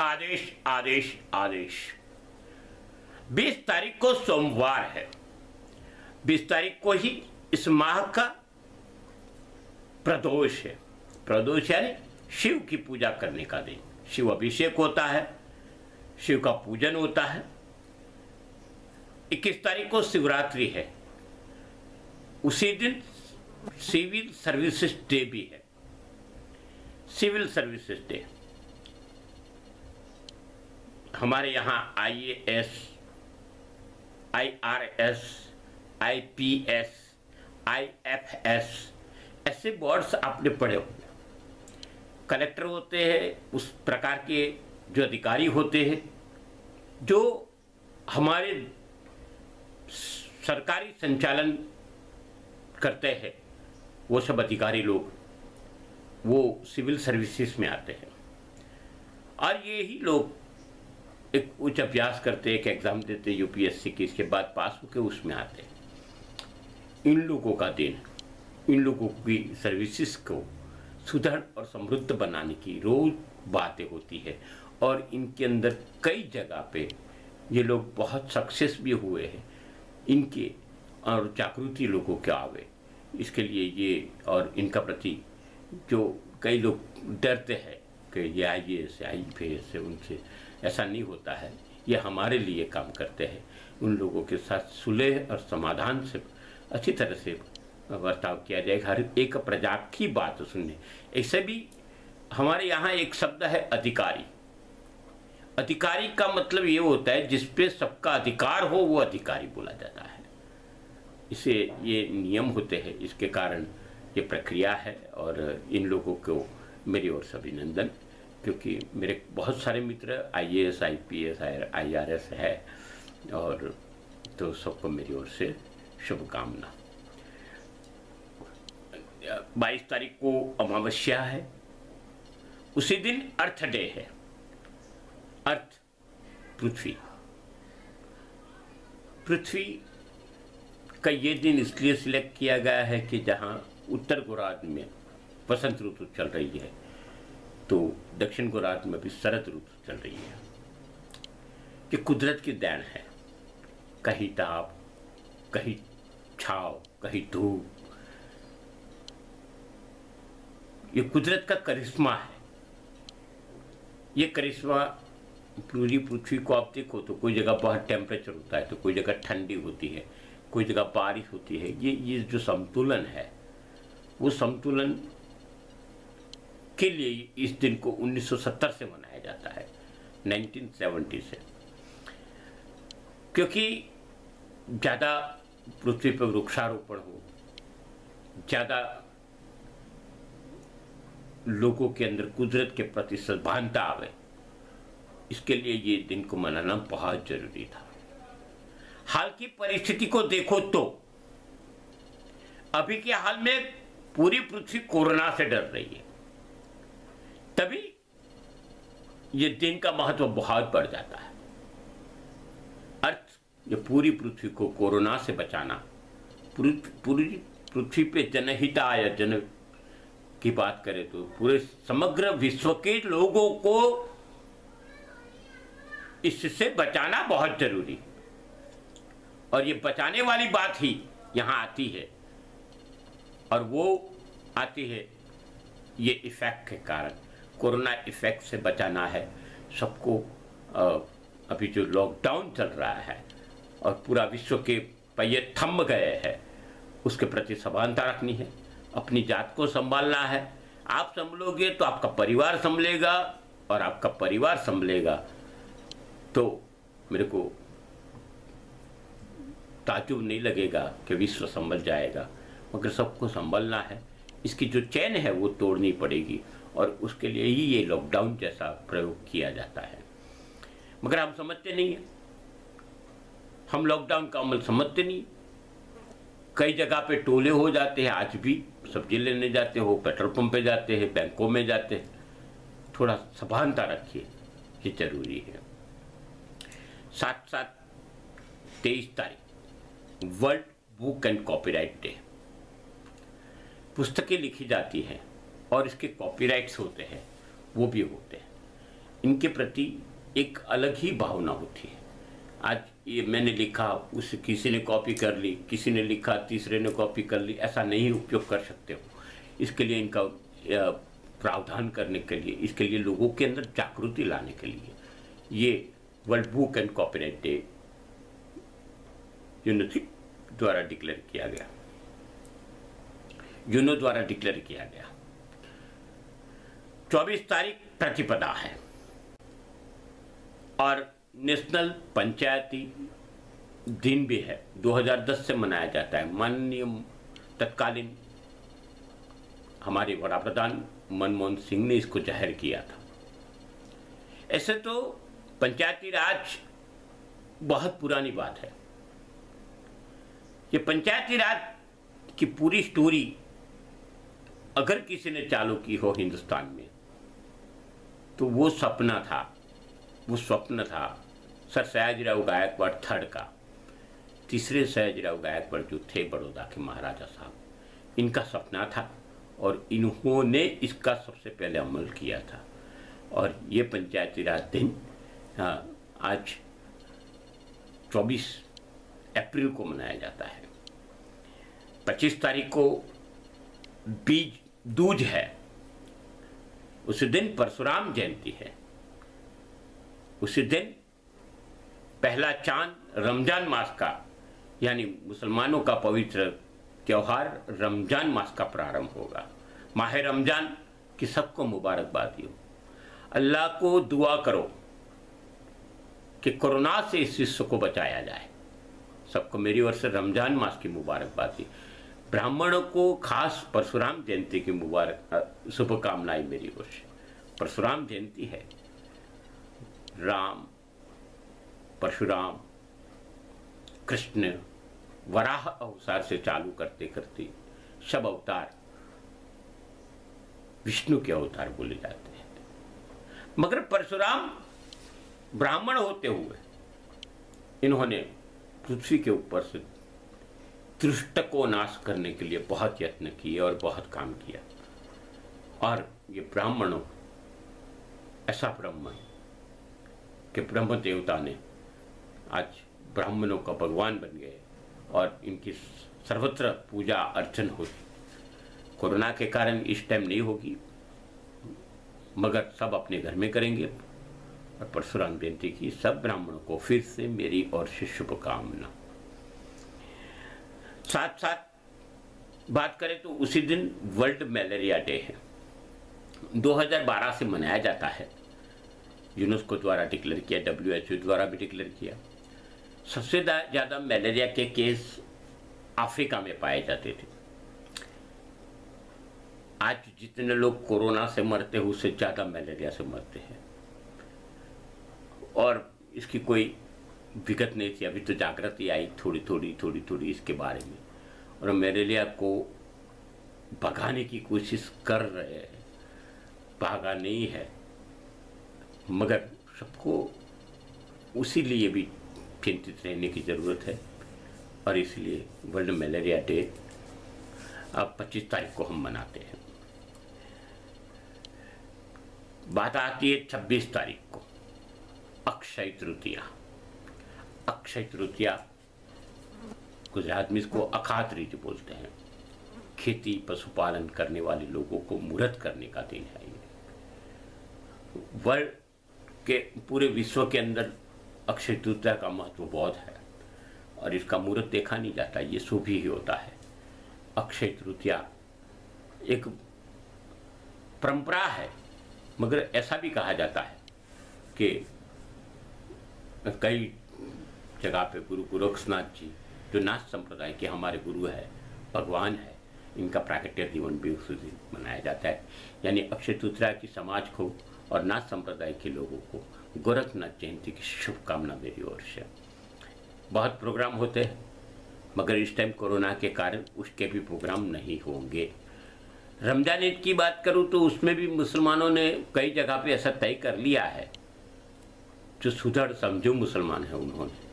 आदेश आदेश आदेश। 20 तारीख को सोमवार है। 20 तारीख को ही इस माह का प्रदोष है। प्रदोष यानी शिव की पूजा करने का दिन। शिव अभिषेक होता है, शिव का पूजन होता है। 21 तारीख को शिवरात्रि है। उसी दिन सिविल सर्विसेज़ डे भी है। Civil services day. हमारे यहाँ I A S I R S I P S I F S ऐसे बोर्ड्स आपने पढ़े होंगे। कलेक्टर होते हैं, उस प्रकार के जो अधिकारी होते हैं, जो हमारे सरकारी संचालन करते हैं, वो सब अधिकारी लोग, वो सिविल सर्विसेज़ में आते हैं। और ये ही लोग एक उच्च अभ्यास करते, एक एग्ज़ाम देते यूपीएससी की, इसके बाद पास होकर उसमें आते। इन लोगों का दिन, इन लोगों की सर्विसेज़ को सुदृढ़ और समृद्ध बनाने की रोज बातें होती है। और इनके अंदर कई जगह पे ये लोग बहुत सक्सेस भी हुए हैं। इनके और जागृति लोगों के आवे। इसके लिए ये और इनका प्रति जो कई लोग डरते हैं कि ये I S, I P S, उनसे ऐसा नहीं होता है। ये हमारे लिए काम करते हैं। उन लोगों के साथ सुलह और समाधान से अच्छी तरह से बर्ताव किया जाएगा। हर एक प्रजा की बात सुनने ऐसे भी हमारे यहाँ एक शब्द है, अधिकारी। अधिकारी का मतलब ये होता है, जिस पे सबका अधिकार हो, वो अधिकारी बोला जाता है। इसे ये नियम होते हैं। इसके कारण ये प्रक्रिया है और इन लोगों को मेरी ओर से अभिनंदन। क्योंकि मेरे बहुत सारे मित्र I A S I P S I R S है और तो सबको मेरी ओर से शुभकामना। बाईस तारीख को अमावस्या है। उसी दिन अर्थ डे है। अर्थ, पृथ्वी। पृथ्वी का ये दिन इसलिए सिलेक्ट किया गया है कि जहाँ उत्तर गोरार्ध में वसंत ऋतु चल रही है। तो दक्षिण गोरार्ध में भी शरद ऋतु चल रही है कि कुदरत की देन है। कहीं ताप, कहीं छाव, कहीं धूप। ये कुदरत का करिश्मा है। ये करिश्मा पूरी पृथ्वी को आप देखो तो कोई जगह बहुत टेम्परेचर होता है तो कोई जगह ठंडी होती है, कोई जगह बारिश होती है। ये ये जो संतुलन है, वो संतुलन के लिए इस दिन को 1970 से मनाया जाता है 1970 से। क्योंकि ज़्यादा पृथ्वी पर वृक्षारोपण हो, ज़्यादा लोगों के अंदर कुदरत के प्रति सद्भानता आवे, इसके लिए ये दिन को मनाना बहुत ज़रूरी था। हाल की परिस्थिति को देखो तो अभी के हाल में पूरी पृथ्वी कोरोना से डर रही है। तभी ये दिन का महत्व बहुत बढ़ जाता है। अर्थ, ये पूरी पृथ्वी को कोरोना से बचाना, पूरी पृथ्वी पे जनहिताय जन की बात करें तो पूरे समग्र विश्व के लोगों को इससे बचाना बहुत ज़रूरी और ये बचाने वाली बात ही यहाँ आती है। और वो आती है ये इफ़ेक्ट के कारण। कोरोना इफ़ेक्ट से बचाना है। सबको अभी जो लॉकडाउन चल रहा है और पूरा विश्व के पहिए थम गए हैं, उसके प्रति समानता रखनी है, अपनी जात को संभालना है। आप संभलोगे तो आपका परिवार संभलेगा और आपका परिवार संभलेगा। तो मेरे को ताजुब नहीं लगेगा कि विश्व संभल जाएगा, मगर सबको संभलना है। इसकी जो चैन है वो तोड़नी पड़ेगी। और उसके लिए ही ये लॉकडाउन जैसा प्रयोग किया जाता है। मगर हम समझते नहीं हैं। हम लॉकडाउन का अमल समझते नहीं। कई जगह पे टोले हो जाते हैं, आज भी सब्ज़ी लेने जाते हो पेट्रोल पंप पे जाते हैं, बैंकों में जाते हैं। थोड़ा सभानता रखिए, ये ज़रूरी है। साथ साथ तेईस तारीख world book and copyright day पुस्तकें लिखी जाती हैं। और इसके कॉपीराइट्स होते हैं, वो भी होते हैं। इनके प्रति एक अलग ही भावना होती है। आज ये मैंने लिखा, उस किसी ने कॉपी कर ली, किसी ने लिखा, तीसरे ने कॉपी कर ली, ऐसा नहीं उपयोग कर सकते हो। इसके लिए इनका प्रावधान करने के लिए, इसके लिए लोगों के अंदर जागृति लाने के लिए ये world book and copyright day unity द्वारा डिक्लेयर किया गया। यूनो द्वारा डिक्लेयर किया गया। 24 तारीख प्रतिपदा है। और नेशनल पंचायती दिन भी है। 2010 से मनाया जाता है। माननीय तत्कालीन हमारे बड़ा प्रधान मनमोहन सिंह ने इसको ज़ाहिर किया था। ऐसे तो पंचायती राज बहुत पुरानी बात है। ये पंचायती राज की पूरी स्टोरी अगर किसी ने चालू की हो हिंदुस्तान में तो वो सपना था वो स्वप्न था सर सयाजीराव गायकवाड़ थर्ड का। तीसरे सयाजीराव गायकवाड़ जो थे बड़ौदा के महाराजा साहब इनका सपना था और इन्होंने इसका सबसे पहले अमल किया था। और ये पंचायती राज दिन हाँ, आज 24 अप्रैल को मनाया जाता है। 25 तारीख को बीज दूज है। उस दिन परशुराम जयंती है। उसी दिन पहला चाँद रमज़ान मास का, यानी मुसलमानों का पवित्र त्यौहार रमज़ान मास का प्रारंभ होगा। माह रमज़ान की सबको मुबारकबाद हो अल्लाह को दुआ करो कि कोरोना से इस विश्व को बचाया जाए। सबको मेरी ओर से रमज़ान मास की मुबारकबाद दी। ब्राह्मणों को खास परशुराम जयंती की मुबारक शुभकामनाएँ मेरी ओर से परशुराम जयंती है। राम, परशुराम, कृष्ण, वराह अवतार से चालू करते करते सब अवतार विष्णु के अवतार बोले जाते हैं। मगर परशुराम ब्राह्मण होते हुए इन्होंने पृथ्वी के ऊपर से दृष्ट को नाश करने के लिए बहुत यत्न किए और बहुत काम किया। और ये ब्राह्मणों, ऐसा ब्रह्म है कि ब्रह्म देवता ने आज ब्राह्मणों का भगवान बन गए और इनकी सर्वत्र पूजा अर्चन होगी कोरोना के कारण इस टाइम नहीं होगी, मगर सब अपने घर में करेंगे। और परशुराम जयंती की सब ब्राह्मणों को फिर से मेरी और से शुभकामना। साथ साथ बात करें तो उसी दिन वर्ल्ड मलेरिया डे है। 2012 से मनाया जाता है। यूनेस्को द्वारा डिक्लेयर किया, डब्ल्यू द्वारा भी डिक्लेयर किया। सबसे ज़्यादा मलेरिया के केस अफ्रीका में पाए जाते थे। आज जितने लोग कोरोना से मरते हैं, उससे ज़्यादा मलेरिया से मरते हैं। और इसकी कोई विगत नहीं थी अभी तो जागृति आई थोड़ी थोड़ी थोड़ी थोड़ी इसके बारे में। और मलेरिया को भगाने की कोशिश कर रहे हैं। भागा नहीं है। मगर सबको उसी लिए भी चिंतित रहने की ज़रूरत है। और इसलिए वर्ल्ड मलेरिया डे अब 25 तारीख को हम मनाते हैं। बात आती है 26 तारीख को, अक्षय तृतीया। अक्षय तृतीया गुजरात में इसको अखात रीति बोलते हैं। खेती पशुपालन करने वाले लोगों को मुहूर्त करने का दिन है ये। वर्ल्ड के पूरे विश्व के अंदर अक्षय तृतीया का महत्व बहुत है और इसका मुहूर्त देखा नहीं जाता, ये शुभ ही होता है। अक्षय तृतीया एक परंपरा है, मगर ऐसा भी कहा जाता है कि कई जगह पे गुरु गोरक्षनाथ जी, जो नाथ संप्रदाय के हमारे गुरु है, भगवान है, इनका प्राकट्य जीवन भी उस दिन मनाया जाता है। यानी अक्षय तृतीया की समाज को और नाथ संप्रदाय के लोगों को गोरखनाथ जयंती की शुभकामना मेरी ओर से। बहुत प्रोग्राम होते हैं, मगर इस टाइम कोरोना के कारण उसके भी प्रोग्राम नहीं होंगे। रमज़ान ईद की बात करूँ तो उसमें भी मुसलमानों ने कई जगह पे ऐसा तय कर लिया है, जो सुधर समझो मुसलमान है उन्होंने।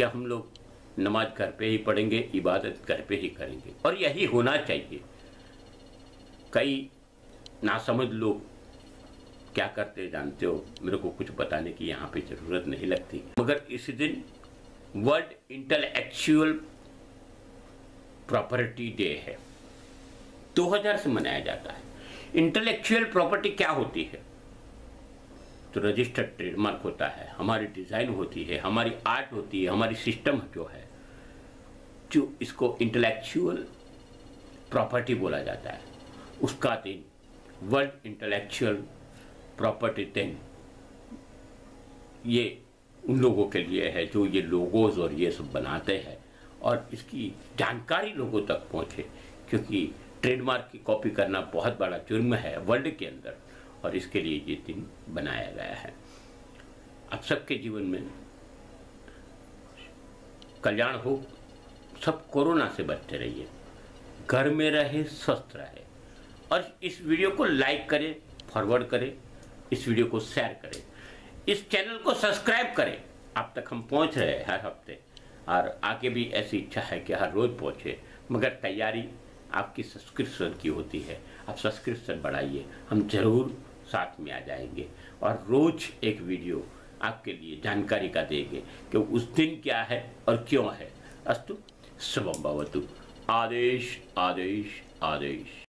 कि हम लोग नमाज़ घर पे ही पढ़ेंगे, इबादत घर पे ही करेंगे? और यही होना चाहिए। कई नासमझ लोग क्या करते जानते हो? मेरे को कुछ बताने की यहाँ पे ज़रूरत नहीं लगती। मगर इस दिन वर्ल्ड इंटेलेक्चुअल प्रॉपर्टी डे है। 2000 से मनाया जाता है। इंटेलेक्चुअल प्रॉपर्टी क्या होती है? तो रजिस्टर्ड ट्रेडमार्क होता है, हमारी डिज़ाइन होती है, हमारी आर्ट होती है, हमारी सिस्टम जो है, जो इसको इंटेलेक्चुअल प्रॉपर्टी बोला जाता है, उसका दिन वर्ल्ड इंटेलेक्चुअल प्रॉपर्टी दिन, ये उन लोगों के लिए है जो ये लोगोज और ये सब बनाते हैं और इसकी जानकारी लोगों तक पहुँचे, क्योंकि ट्रेडमार्क की कॉपी करना बहुत बड़ा जुर्म है वर्ल्ड के अंदर। और इसके लिए ये दिन बनाया गया है। आप सबके जीवन में कल्याण हो, सब कोरोना से बचते रहिए। घर में रहे, स्वस्थ रहे। और इस वीडियो को लाइक करें फॉरवर्ड करें, इस वीडियो को शेयर करें। इस चैनल को सब्सक्राइब करें। आप तक हम पहुँच रहे हैं हर हफ़्ते। और आगे भी ऐसी इच्छा है कि हर रोज पहुँचे। मगर तैयारी आपकी सब्सक्रिप्शन की होती है। आप सब्सक्रिप्शन बढ़ाइए। हम ज़रूर साथ में आ जाएँगे और रोज एक वीडियो आपके लिए जानकारी का देंगे कि उस दिन क्या है और क्यों है। अस्तु, शुभम भवतु। आदेश आदेश आदेश।